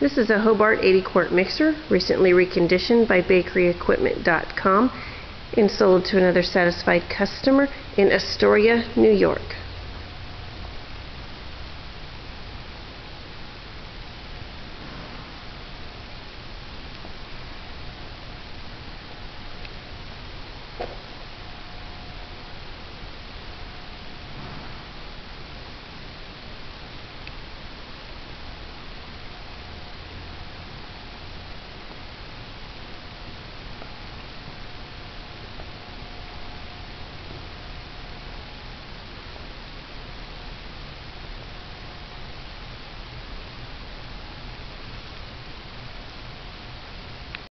This is a Hobart 80 quart mixer, recently reconditioned by bakeryequipment.com and sold to another satisfied customer in Astoria, New York.